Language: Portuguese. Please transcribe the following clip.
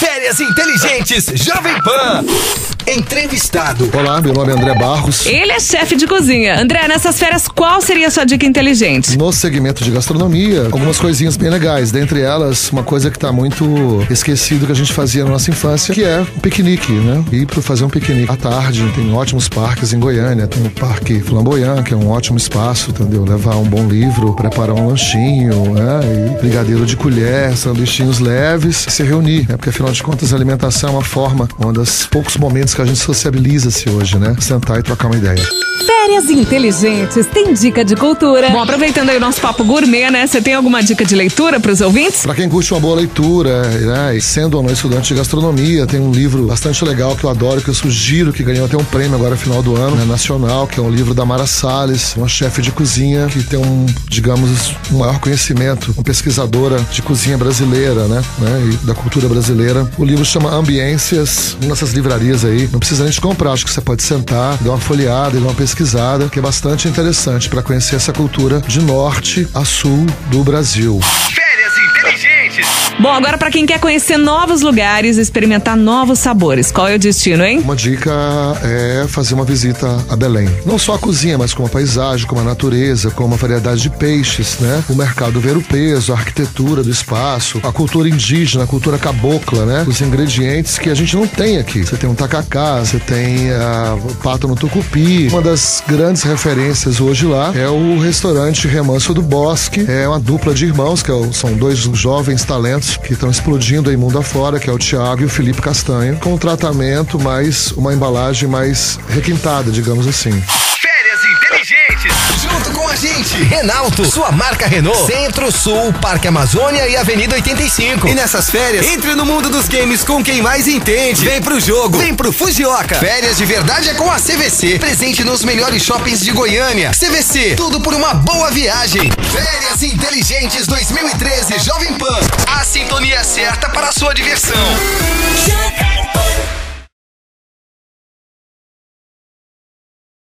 Férias inteligentes, Jovem Pan. Entrevistado. Olá, meu nome é André Barros. Ele é chefe de cozinha. André, nessas férias, qual seria a sua dica inteligente? No segmento de gastronomia, algumas coisinhas bem legais. Dentre elas, uma coisa que está muito esquecido que a gente fazia na nossa infância, que é o piquenique, né? Ir para fazer um piquenique à tarde. Tem ótimos parques em Goiânia. Tem o Parque Flamboyant, que é um ótimo espaço, entendeu? Levar um bom livro, preparar um lanchinho, né? E brigadeiro de colher, sanduichinhos leves, se reunir, né? Porque afinal de contas, a alimentação é uma forma, um dos poucos momentos que a gente sociabiliza-se hoje, né? Sentar e trocar uma ideia. Férias inteligentes, tem dica de cultura. Bom, aproveitando aí o nosso papo gourmet, né? Você tem alguma dica de leitura para os ouvintes? Para quem curte uma boa leitura, né? E sendo ou não estudante de gastronomia, tem um livro bastante legal que eu adoro, que eu sugiro, que ganhou até um prêmio agora no final do ano, né? nacional, que é um livro da Mara Salles, uma chefe de cozinha que tem um, digamos, um maior conhecimento, uma pesquisadora de cozinha brasileira, né? né? E da cultura brasileira. O livro chama Ambiências, nessas livrarias aí. Não precisa nem te comprar, acho que você pode sentar, dar uma folheada e dar uma pesquisada, que é bastante interessante para conhecer essa cultura de norte a sul do Brasil. Bom, agora para quem quer conhecer novos lugares, experimentar novos sabores, qual é o destino, hein? Uma dica é fazer uma visita a Belém. Não só a cozinha, mas como a paisagem, como a natureza, como a variedade de peixes, né? O mercado ver o peso, a arquitetura do espaço, a cultura indígena, a cultura cabocla, né? Os ingredientes que a gente não tem aqui. Você tem um tacacá, você tem a pato no tucupi. Uma das grandes referências hoje lá é o restaurante Remanso do Bosque. É uma dupla de irmãos, que é são dois jovens talentos que estão explodindo aí mundo afora, que é o Thiago e o Felipe Castanho, com um tratamento mais, uma embalagem mais requintada, digamos assim. Junto com a gente, Renalto, sua marca Renault, Centro-Sul, Parque Amazônia e Avenida 85. E nessas férias, entre no mundo dos games com quem mais entende. Vem pro jogo, vem pro Fujioka. Férias de verdade é com a CVC. Presente nos melhores shoppings de Goiânia. CVC, tudo por uma boa viagem. Férias inteligentes 2013, Jovem Pan. A sintonia certa para a sua diversão.